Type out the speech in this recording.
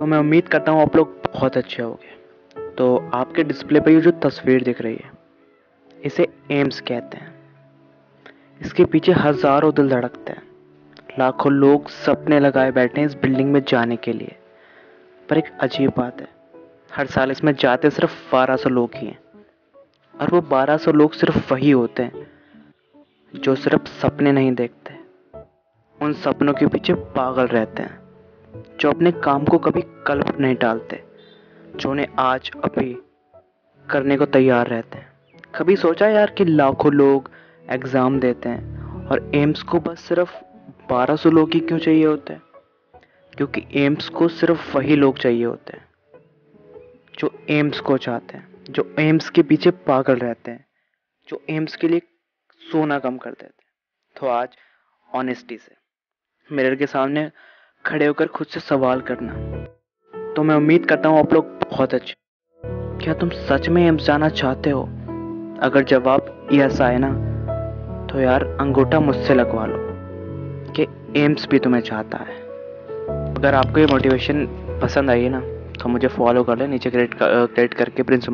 तो मैं उम्मीद करता हूँ आप लोग बहुत अच्छे होंगे। तो आपके डिस्प्ले पर ये जो तस्वीर दिख रही है, इसे एम्स कहते हैं। इसके पीछे हज़ारों दिल धड़कते हैं। लाखों लोग सपने लगाए बैठे हैं इस बिल्डिंग में जाने के लिए। पर एक अजीब बात है, हर साल इसमें जाते सिर्फ़ बारह सौ लोग ही हैं। और वो बारह सौ लोग सिर्फ़ वही होते हैं, जो सिर्फ़ सपने नहीं देखते। उन सपनों के पीछे पागल रहते हैं। जो अपने काम को कभी कल पर नहीं टालते जो उन्हें आज अभी करने को तैयार रहते हैं। कभी सोचा यार कि लाखों लोग एग्ज़ाम देते हैं और एम्स को बस सिर्फ़ बारह सौ लोग ही क्यों चाहिए होते हैं? क्योंकि एम्स को सिर्फ़ वही लोग चाहिए होते हैं, जो एम्स को चाहते हैं, जो एम्स के पीछे पागल रहते हैं, जो एम्स के लिए सोना कम कर देते हैं। तो आज ऑनेस्टी से, मिरर के सामने खड़े होकर खुद से सवाल करना। तो मैं उम्मीद करता हूँ आप लोग बहुत अच्छे क्या तुम सच में एम्स जाना चाहते हो? अगर जवाब यस आए ना तो यार अंगूठा मुझसे लगवा लो कि एम्स भी तुम्हें चाहता है। अगर आपको ये मोटिवेशन पसंद आई है ना तो मुझे फॉलो कर ले, नीचे क्रेडिट क्रेडिट करके प्रिंस